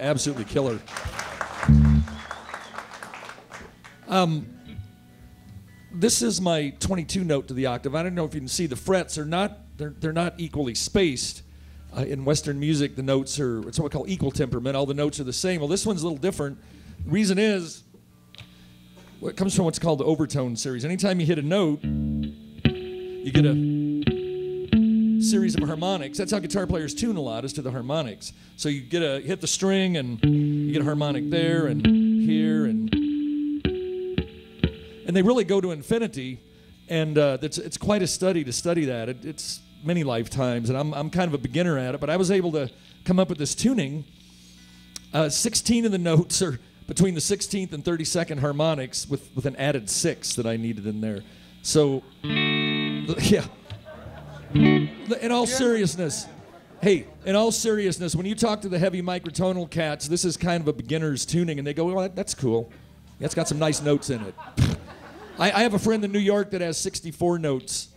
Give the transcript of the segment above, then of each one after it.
absolutely killer. Um, this is my 22 note to the octave. I don't know if you can see the frets are not they're, they're not equally spaced. Uh, in Western music, the notes are it's what we call equal temperament. All the notes are the same. Well, this one's a little different. The reason is well, it comes from what's called the overtone series. Anytime you hit a note, you get a series of harmonics. That's how guitar players tune a lot is to the harmonics. So you get a hit the string and you get a harmonic there and here and and they really go to infinity. And uh, it's it's quite a study to study that. It, it's many lifetimes, and I'm I'm kind of a beginner at it. But I was able to come up with this tuning. Uh, 16 of the notes are between the 16th and 32nd harmonics with, with an added six that I needed in there. So, yeah. In all seriousness, hey, in all seriousness, when you talk to the heavy microtonal cats, this is kind of a beginner's tuning, and they go, well, that's cool. That's got some nice notes in it. I, I have a friend in New York that has 64 notes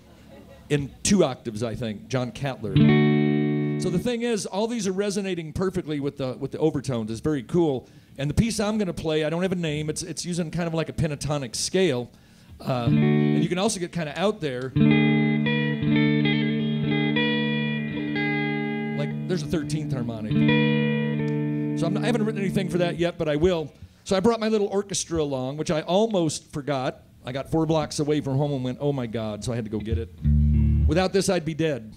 in two octaves, I think, Jon Catler. So the thing is, all these are resonating perfectly with the with the overtones. It's very cool. And the piece I'm going to play, I don't have a name. It's it's using kind of like a pentatonic scale, uh, and you can also get kind of out there. A 13th harmonic. So I'm not, I haven't written anything for that yet, but I will. So I brought my little orchestra along, which I almost forgot. I got four blocks away from home and went, oh my God, so I had to go get it. Without this, I'd be dead.